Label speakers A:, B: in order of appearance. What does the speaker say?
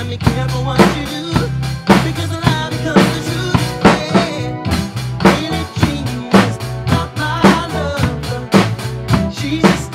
A: and be what you do. Because the lie becomes the truth. Yeah. A my. She's